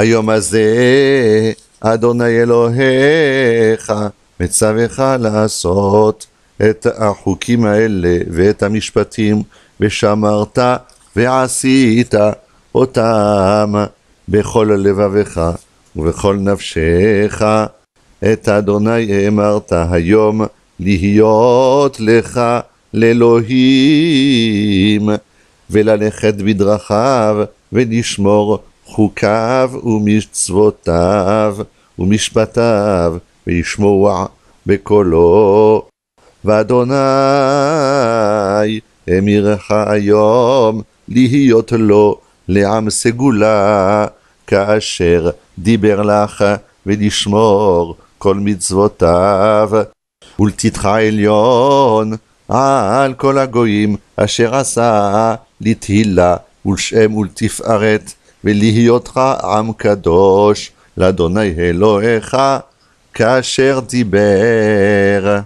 היום הזה אדוני אלוהיך מצווך לעשות את החוקים האלה ואת המשפטים ושמרת ועשית אותם בכל לבבך ובכל נפשך. את אדוני אמרת היום להיות לך לאלוהים וללכת בדרכיו ולשמור חוקיו ומצוותיו ומשפטיו וישמוע בקולו ואדוני אמירך היום להיות לו לעם סגולה כאשר דיבר לך ולשמור כל מצוותיו. ולתתך עליון על כל הגויים אשר עשה לתהילה ולשם ולתפארת ולהיותך עם קדוש לאדוני אלוהיך כאשר דיבר.